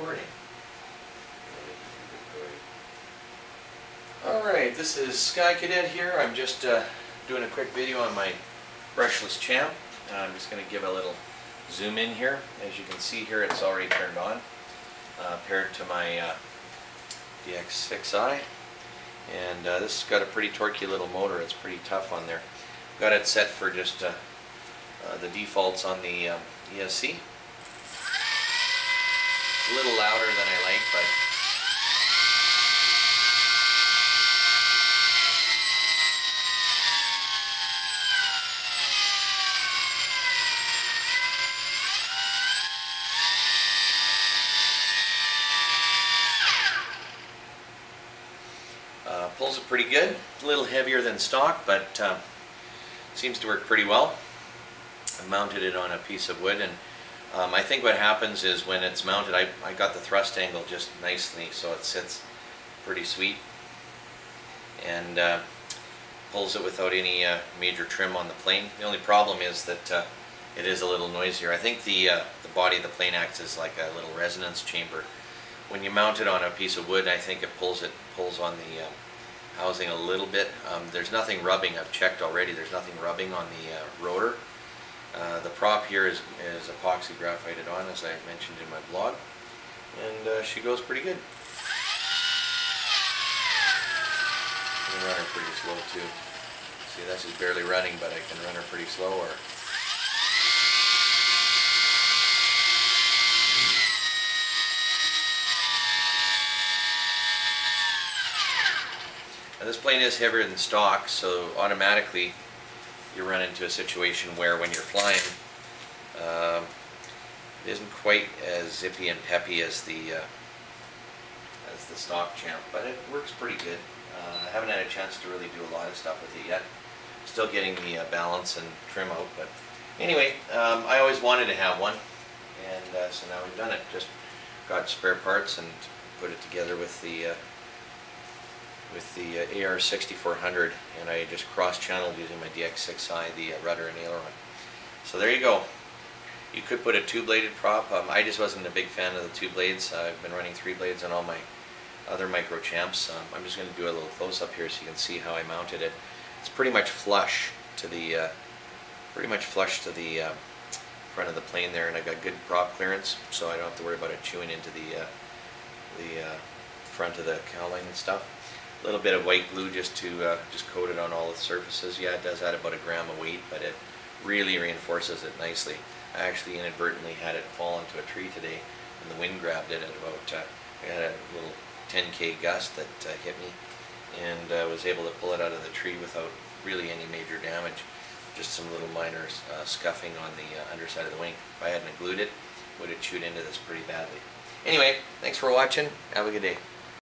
recording. Alright, this is Sky Cadet here. I'm just uh, doing a quick video on my brushless champ. Uh, I'm just going to give a little zoom in here. As you can see here, it's already turned on, uh, paired to my uh, DX6i. And uh, this has got a pretty torquey little motor. It's pretty tough on there. Got it set for just uh, uh, the defaults on the um, ESC. A little louder than I like, but Uh, pulls it pretty good. A little heavier than stock, but uh, seems to work pretty well. I mounted it on a piece of wood, and um, I think what happens is when it's mounted, I, I got the thrust angle just nicely, so it sits pretty sweet. And uh, pulls it without any uh, major trim on the plane. The only problem is that uh, it is a little noisier. I think the, uh, the body of the plane acts as like a little resonance chamber when you mount it on a piece of wood, I think it pulls it pulls on the um, housing a little bit. Um, there's nothing rubbing. I've checked already. There's nothing rubbing on the uh, rotor. Uh, the prop here is, is epoxy graphited on, as I mentioned in my blog, and uh, she goes pretty good. I can run her pretty slow too. See, this is barely running, but I can run her pretty slow. Or Now this plane is heavier than stock, so automatically you run into a situation where when you're flying, uh, it isn't quite as zippy and peppy as the uh, as the stock champ, but it works pretty good. Uh, I haven't had a chance to really do a lot of stuff with it yet. Still getting the uh, balance and trim out, but anyway, um, I always wanted to have one, and uh, so now we've done it. Just got spare parts and put it together with the uh, with the uh, AR6400 and I just cross-channeled using my DX6i the uh, rudder and aileron. So there you go. You could put a two-bladed prop. Um, I just wasn't a big fan of the two blades. Uh, I've been running three blades on all my other micro champs. Um, I'm just going to do a little close-up here so you can see how I mounted it. It's pretty much flush to the uh, pretty much flush to the uh, front of the plane there, and I've got good prop clearance, so I don't have to worry about it chewing into the uh, the front of the cowling and stuff. Little bit of white glue just to uh, just coat it on all the surfaces. Yeah, it does add about a gram of weight, but it really reinforces it nicely. I actually inadvertently had it fall into a tree today, and the wind grabbed it at about, uh, I had a little 10k gust that uh, hit me, and uh, was able to pull it out of the tree without really any major damage. Just some little minor uh, scuffing on the uh, underside of the wing. If I hadn't glued it would have chewed into this pretty badly. Anyway, thanks for watching. Have a good day.